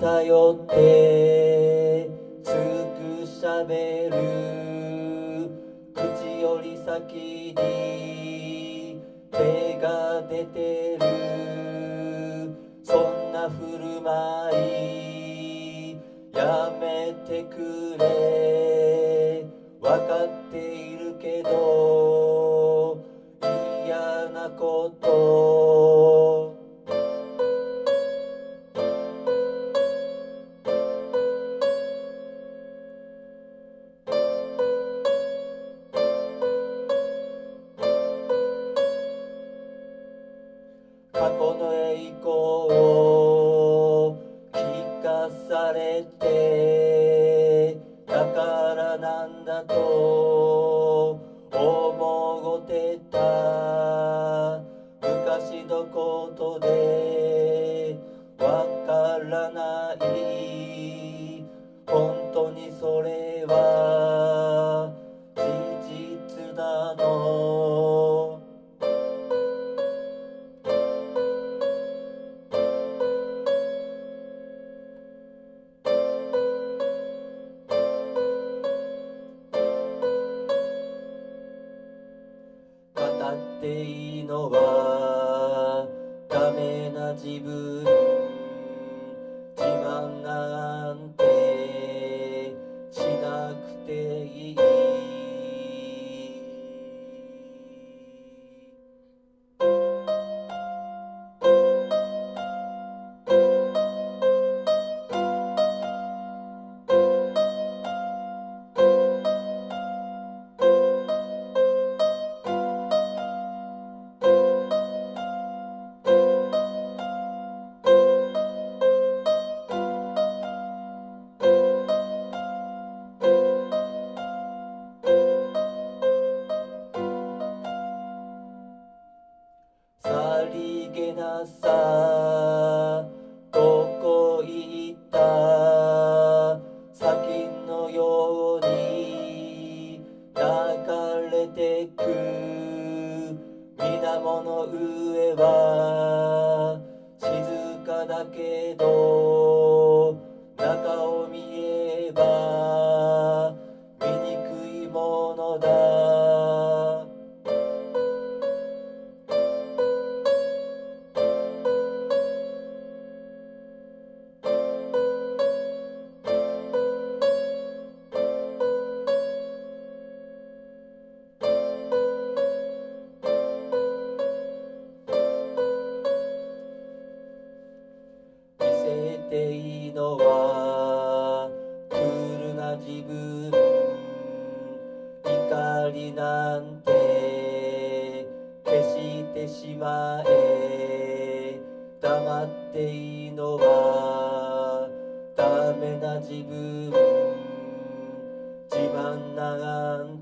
頼ってつくしゃべる。口より先に手が出てる。そんな振る舞い。やめてくれ。わかっているけど嫌なこと。されてだからなんだと思うてた。昔のことでわからない。本当にそれはっていいのはダメな自分りなんて消してしまえ。黙っていいのはダメな自分。自慢なんて